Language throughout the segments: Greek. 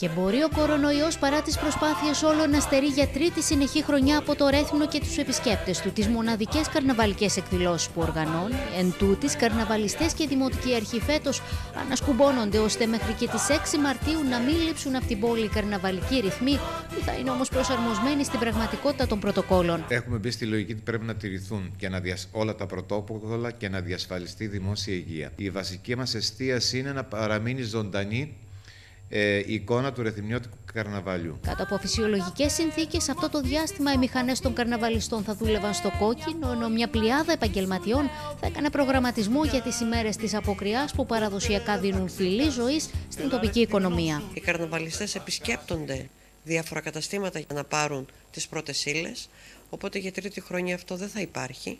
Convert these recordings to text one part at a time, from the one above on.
Και μπορεί ο κορονοϊός παρά τις προσπάθειες όλων να στερεί για τρίτη συνεχή χρονιά από το Ρέθυμνο και τους επισκέπτες του τις μοναδικές καρναβαλικές εκδηλώσεις που οργανώνει. Εν τούτης, καρναβαλιστές και δημοτικοί αρχή φέτος ανασκουμπώνονται ώστε μέχρι και τις 6 Μαρτίου να μην λείψουν από την πόλη οι καρναβαλικοί ρυθμοί που θα είναι όμως προσαρμοσμένοι στην πραγματικότητα των πρωτοκόλων. Έχουμε μπει στη λογική ότι πρέπει να τηρηθούν και να διασ... όλα τα πρωτόκολλα και να διασφαλιστεί η δημόσια υγεία. Η βασική μας εστίαση είναι να παραμείνει ζωντανή ε, η εικόνα του ρεθυμνιώτικου καρναβαλιού. Κάτω από φυσιολογικές συνθήκες, αυτό το διάστημα οι μηχανές των καρναβαλιστών θα δούλευαν στο κόκκινο, ενώ μια πλειάδα επαγγελματιών θα έκανε προγραμματισμό για τις ημέρες της αποκριάς που παραδοσιακά δίνουν φιλή ζωής στην τοπική οικονομία. Οι καρναβαλιστές επισκέπτονται διάφορα καταστήματα για να πάρουν τις πρώτες ύλες, οπότε για τρίτη χρονιά αυτό δεν θα υπάρχει.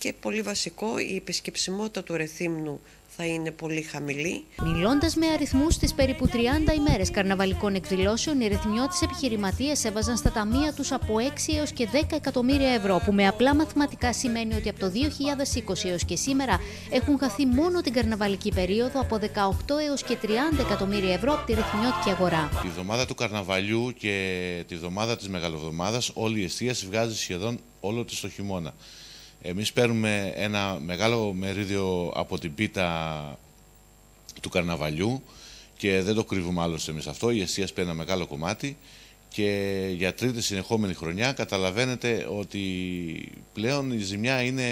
Και πολύ βασικό, η επισκεψιμότητα του ρεθύμνου θα είναι πολύ χαμηλή. Μιλώντας με αριθμούς στις περίπου 30 ημέρες καρναβαλικών εκδηλώσεων, οι ρυθμιώτε επιχειρηματίες έβαζαν στα ταμεία τους από 6 έως και 10 εκατομμύρια ευρώ, που με απλά μαθηματικά σημαίνει ότι από το 2020 έως και σήμερα έχουν χαθεί μόνο την καρναβαλική περίοδο από 18 έως και 30 εκατομμύρια ευρώ από τη ρυθμιώτικη αγορά. Τη βδομάδα του καρναβαλιού και τη βδομάδα της μεγαλοβδομάδας όλη η εστίαση βγάζει σχεδόν όλο της το χειμώνα. Εμείς παίρνουμε ένα μεγάλο μερίδιο από την πίτα του καρναβαλιού και δεν το κρύβουμε άλλωστε εμείς αυτό. Η εστίαση παίρνει ένα μεγάλο κομμάτι και για τρίτη συνεχόμενη χρονιά καταλαβαίνετε ότι πλέον η ζημιά είναι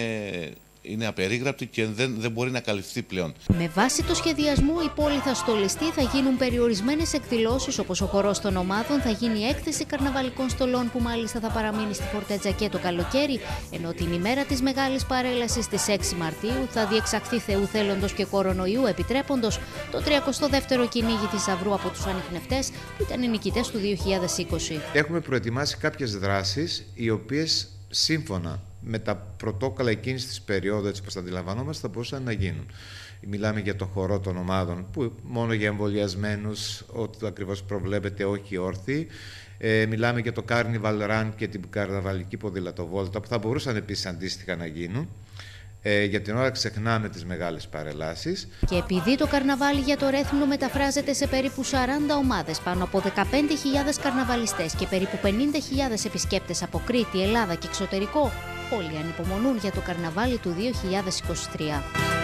είναι απερίγραπτη και δεν, δεν μπορεί να καλυφθεί πλέον. Με βάση το σχεδιασμό, η πόλη θα στολιστεί, θα γίνουν περιορισμένες εκδηλώσεις όπως ο χορός των ομάδων, θα γίνει έκθεση καρναβαλικών στολών που μάλιστα θα παραμείνει στη Φορτετζακέ το καλοκαίρι, ενώ την ημέρα της μεγάλης παρέλασης στις 6 Μαρτίου θα διεξαχθεί Θεού Θέλοντος και Κορονοϊού επιτρέποντος το 32ο κυνήγι θησαυρού από τους ανιχνευτές που ήταν οι νικητές του 2020. Έχουμε προετοιμάσει κάποιες δράσεις οι οποίες σύμφωνα με τα πρωτόκολλα εκείνης της περίοδου, έτσι όπως τα αντιλαμβανόμαστε, θα μπορούσαν να γίνουν. Μιλάμε για το χορό των ομάδων, που μόνο για εμβολιασμένους, ό,τι ακριβώς προβλέπεται, όχι όρθιοι. Ε, μιλάμε για το Carnival Run και την καρναβαλική ποδηλατοβόλτα, που θα μπορούσαν επίσης αντίστοιχα να γίνουν. Ε, για την ώρα ξεχνάμε τις μεγάλες παρελάσεις. Και επειδή το καρναβάλι για το Ρέθυμνο μεταφράζεται σε περίπου 40 ομάδες, πάνω από 15.000 καρναβαλιστές και περίπου 50.000 επισκέπτες από Κρήτη, Ελλάδα και εξωτερικό, όλοι ανυπομονούν για το καρναβάλι του 2023.